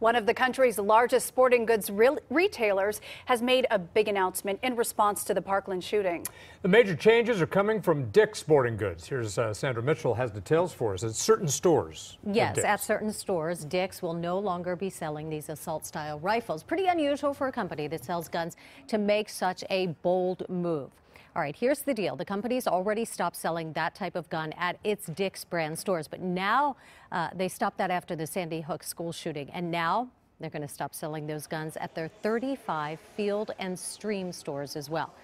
One of the country's largest sporting goods re retailers has made a big announcement in response to the Parkland shooting. The major changes are coming from Dick's Sporting Goods. Here's uh, Sandra Mitchell has details for us at certain stores. Yes, at certain stores, Dick's will no longer be selling these assault-style rifles. Pretty unusual for a company that sells guns to make such a bold move. All right, here's the deal. The company's already stopped selling that type of gun at its Dick's brand stores, but now uh, they stopped that after the Sandy Hook school shooting. And now they're going to stop selling those guns at their 35 field and stream stores as well.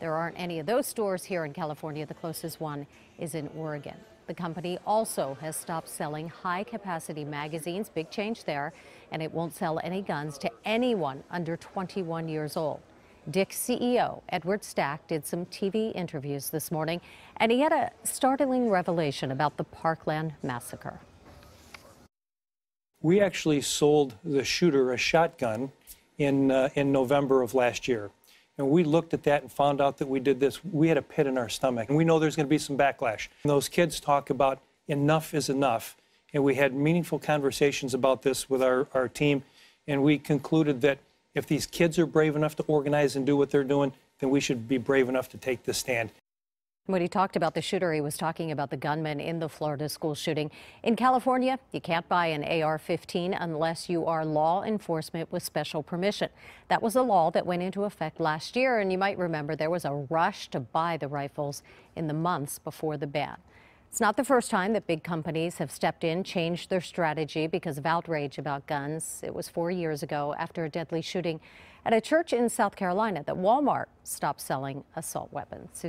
There aren't any of those stores here in California. The closest one is in Oregon. The company also has stopped selling high capacity magazines, big change there, and it won't sell any guns to anyone under 21 years old. Dick's CEO, Edward Stack, did some TV interviews this morning, and he had a startling revelation about the Parkland massacre. We actually sold the shooter a shotgun in, uh, in November of last year. And we looked at that and found out that we did this. We had a pit in our stomach. And we know there's going to be some backlash. And those kids talk about enough is enough. And we had meaningful conversations about this with our, our team. And we concluded that if these kids are brave enough to organize and do what they're doing, then we should be brave enough to take the stand. When he talked about the shooter, he was talking about the gunman in the Florida school shooting. In California, you can't buy an AR 15 unless you are law enforcement with special permission. That was a law that went into effect last year, and you might remember there was a rush to buy the rifles in the months before the ban. It's not the first time that big companies have stepped in, changed their strategy because of outrage about guns. It was four years ago after a deadly shooting at a church in South Carolina that Walmart stopped selling assault weapons.